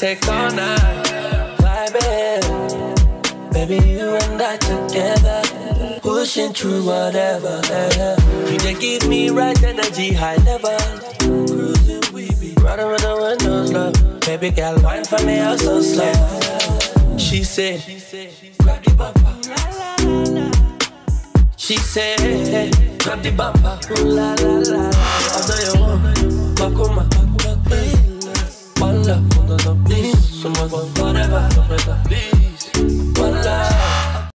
take all night, vibing, baby, you and I together. Pushing through whatever. You just give me right energy, high level. Cruising, we be riding with the windows low. Baby girl, wine for me, I'm so slow. She said, grab the bumper. She said, grab the bumper. La la la. Although you want, Makuma. One love, no, no, please. Someone forever.